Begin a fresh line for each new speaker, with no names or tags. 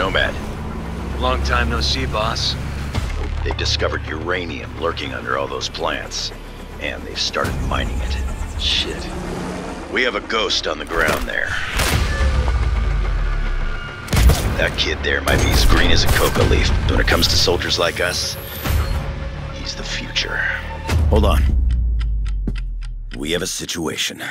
Nomad,
Long time no see, boss.
They discovered uranium lurking under all those plants. And they've started mining it. Shit. We have a ghost on the ground there. That kid there might be as green as a coca leaf, but when it comes to soldiers like us, he's the future. Hold on. We have a situation.